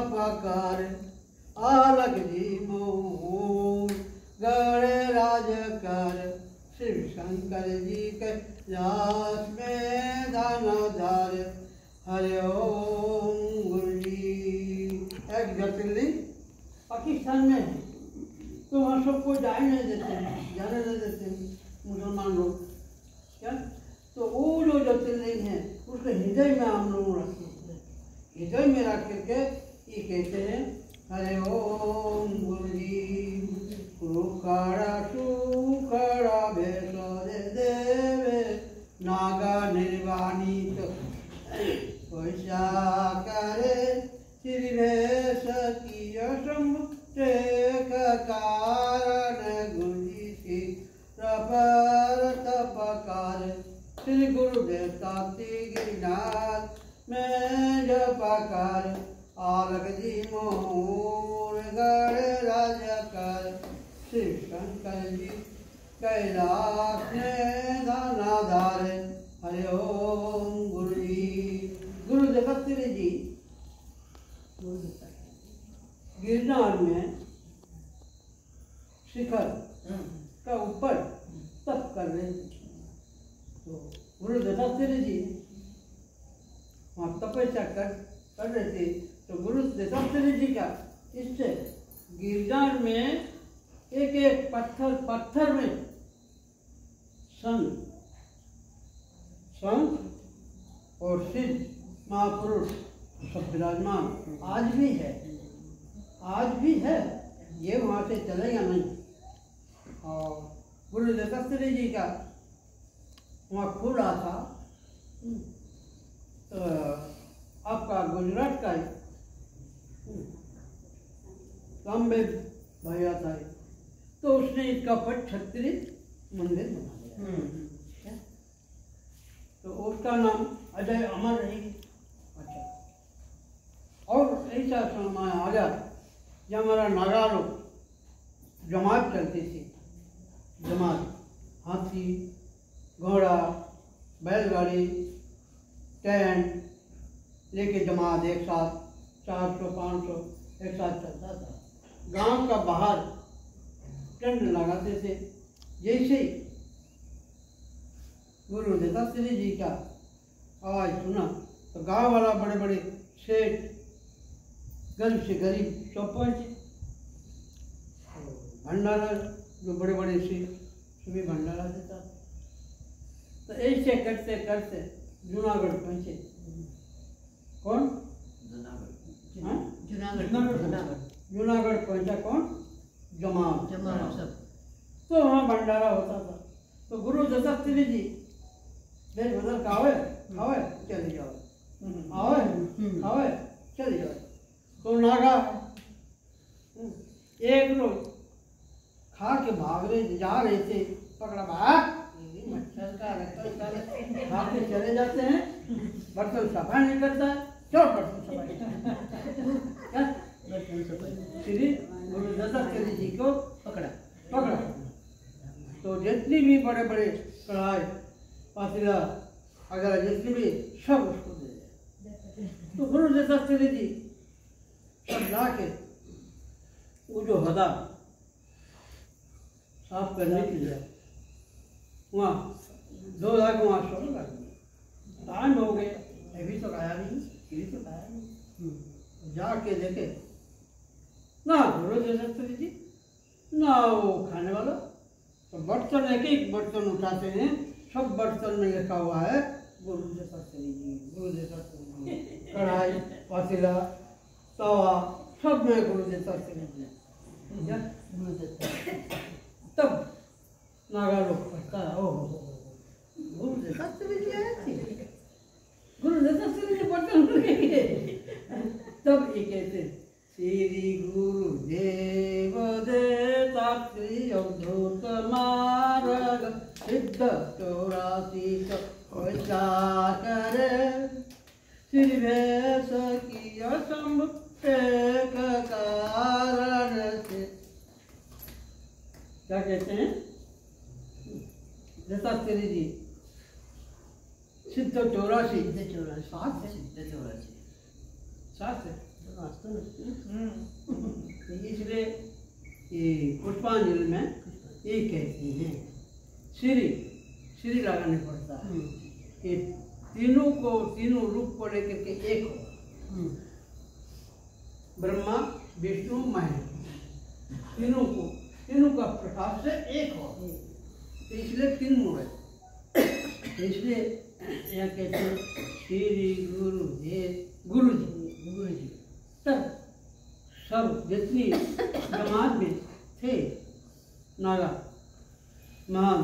पकार आलक जी मोह गणे राज कर। शिव शंकर जी के दास में दानाधार हरे ओम गुरु जी। एक ज्योतिर्लिंग पाकिस्तान में है। तो वहाँ सबको जाने नहीं देते हैं। जाने नहीं देते हैं। मुसलमान लोग। क्या? तो वो जो ज्योतिर्लिंग है, उसके हृदय में हम लोग रखते हैं। हृदय में रख करके ये कहते हैं? हरे ओम गुरु जी सुखड़ा भेषो दे देवे, नागा निर्वाणी तो पैसा करे श्री भेष की समुद्र कारण गुरु जी पर तपकार। श्री गुरुदेव ताती गिरिनाथ मैं जपकार आलक जी मोर गढ़ राजा कर शिव शंकर जी कैलाश में दानाधार हरे ओम गुरु जी। गुरु दत्तात्रेय जी। गिरनार में शिखर का ऊपर तप कर रहे तो गुरु दत्तात्रेय जी, वहाँ तपस्या कर कर रहे थे। तो गुरु दत्तात्रेय जी का इससे गिरनार में एक एक पत्थर पत्थर में संत संत और सिद्ध महापुरुष सब विराजमान। आज भी है। आज भी है। ये वहाँ से चलेगा नहीं? और गुरु दत्तात्रेय जी का वहाँ खुला था। तो आपका गुजरात का लंबे भैया था तो उसने इसका पट छत्री मंदिर बना दिया तो उसका नाम अजय अमर रही। अच्छा। और ऐसा समय आ गया जब हमारा नागा लोग जमात चलती थी। जमात हाथी घोड़ा बैलगाड़ी टैंट लेके जमात एक साथ चार सौ, पाँच सौ, एक साथ चलता था। गाँव का बाहर टेंट लगाते थे। जैसे ही गुरु दत्तात्रेय जी का आवाज़ सुना तो गाँव वाला बड़े बड़े सेठ, गरीब से गरीब सब भंडारा, जो बड़े बड़े से सभी भंडारा देता तो ऐसे करते करते जूनागढ़ पहुँचे। कौन? जूनागढ़। जूनागढ़ पहुँचा कौन? जमात सब। तो वहाँ भंडारा होता था। तो गुरु दत्तात्रेय जी देख बदल खावे खावे चले जाओ। आवे खावे चले जाओ। तो नागा एक लोग खा के भाग रहे जा रहे थे। पकड़ा भाग। मच्छर का साले खा के चले जाते हैं। बर्तन सफ़ाई नहीं करता क्यों बर्तन सफ़ाई को पकड़ा। पकड़ा। तो जितनी भी बड़े बड़े कढ़ाई पातीला अगर जितनी भी, सब उसको दे तो गुरु दत्तात्रेय जी सब ला के वो जो हदा साफ़ करने के लिए, वहाँ, दो लाख वहाँ कर दिया। टाइम हो गए अभी तो आया नहीं, अभी तो आया नहीं। जाके देखे ना गुरु दत्तात्रेय जी ना वो खाने वाला। तो बर्तन एक एक बर्तन उठाते हैं। सब बर्तन में लिखा हुआ है गुरु दत्तात्रेय जी गुरु दत्तात्रेय जी कढ़ाई पातीला तवा सब में गुरु दत्तात्रेय जी गुरु दत्त तब नागा लोग कहता है, ओ हो हो, हो, गुरु दत्तात्रेय जी आए थे गुरु दत्तात्रेय जी बर्तन तब ये कहते हैं, श्री गुरु देव देतात्री अवधूत मार्ग सिद्ध चौरासी ऐसा करे श्री भेष की असंभ एक कारण से क्या कहते हैं? दत्तात्रेय जी सिद्ध चौरासी सिद्ध चौरासी सात सिद्ध चौरासी सात है इसलिए ये पुष्पांजलि में ये कहते हैं श्री श्री लगाने पड़ता है। ये तीनों को तीनों रूप को लेकर के एक हो। ब्रह्मा विष्णु महेश। तीनों को तीनों का प्रकाश से एक हो। तो इसलिए तीन है तो इसलिए यह कहते हैं श्री गुरु देव गुरु जी गुरु जी सब सब जितनी जमात में थे नागा महान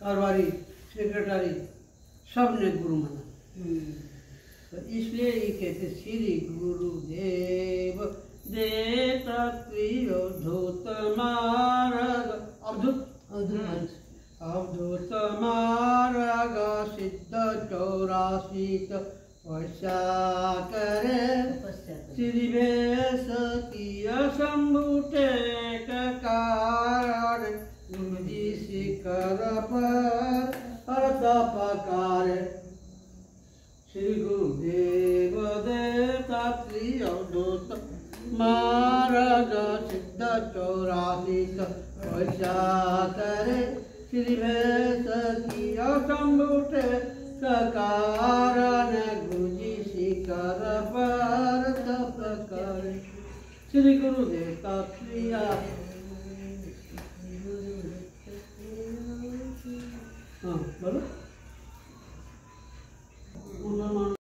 कारोबारी सेक्रेटरी सबने गुरु माना। तो इसलिए ये कहते श्री गुरुदेव देता धूत मार्ग। अवधूत। अवधूत। अवधूत मार्ग सिद्ध चौरासी असंभूते कारण गुरुजी शिखर पर श्री गुरुदेव देवता महाराज सिद्ध चौरासी करे श्री वेश की असंभूते कारण गुरुजी शिखर पर तप करे श्री गुरुदेव का प्रिया